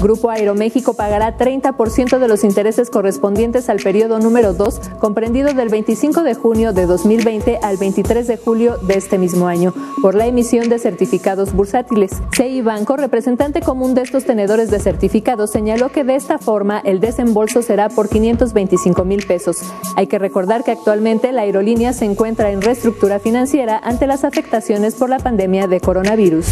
Grupo Aeroméxico pagará 30% de los intereses correspondientes al periodo número 2, comprendido del 25 de junio de 2020 al 23 de julio de este mismo año, por la emisión de certificados bursátiles. CI Banco, representante común de estos tenedores de certificados, señaló que de esta forma el desembolso será por 525 mil pesos. Hay que recordar que actualmente la aerolínea se encuentra en reestructura financiera ante las afectaciones por la pandemia de coronavirus.